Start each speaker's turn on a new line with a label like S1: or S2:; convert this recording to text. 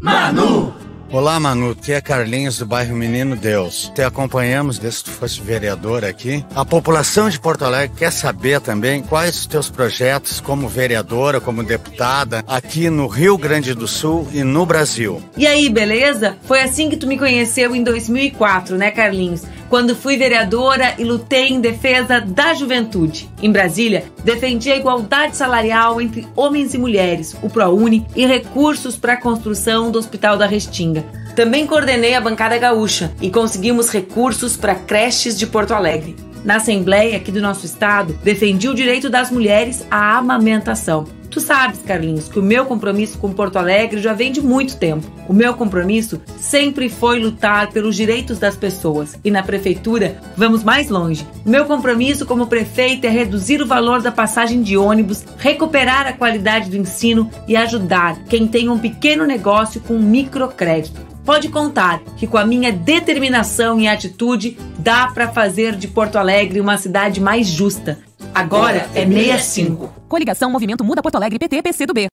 S1: Manu! Olá, Manu. Aqui é Carlinhos do bairro Menino Deus. Te acompanhamos desde que tu fosse vereador aqui. A população de Porto Alegre quer saber também quais os teus projetos como vereadora, como deputada, aqui no Rio Grande do Sul e no Brasil.
S2: E aí, beleza? Foi assim que tu me conheceu em 2004, né, Carlinhos? Quando fui vereadora e lutei em defesa da juventude. Em Brasília, defendi a igualdade salarial entre homens e mulheres, o ProUni e recursos para a construção do Hospital da Restinga. Também coordenei a bancada gaúcha e conseguimos recursos para creches de Porto Alegre. Na Assembleia aqui do nosso estado, defendi o direito das mulheres à amamentação. Tu sabes, Carlinhos, que o meu compromisso com Porto Alegre já vem de muito tempo. O meu compromisso sempre foi lutar pelos direitos das pessoas e na prefeitura vamos mais longe. O meu compromisso como prefeito é reduzir o valor da passagem de ônibus, recuperar a qualidade do ensino e ajudar quem tem um pequeno negócio com microcrédito. Pode contar que com a minha determinação e atitude dá para fazer de Porto Alegre uma cidade mais justa. Agora é 65.
S3: Coligação Movimento Muda Porto Alegre PT PC do B.